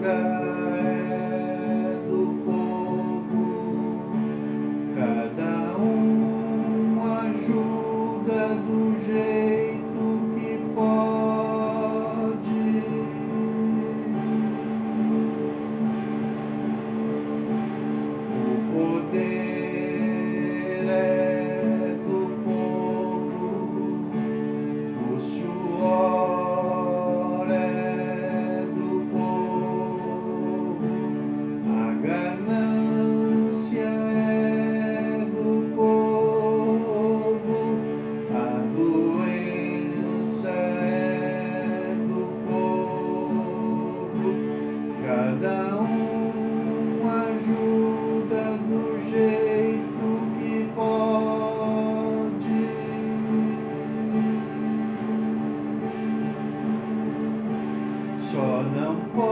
Buddha. Não. por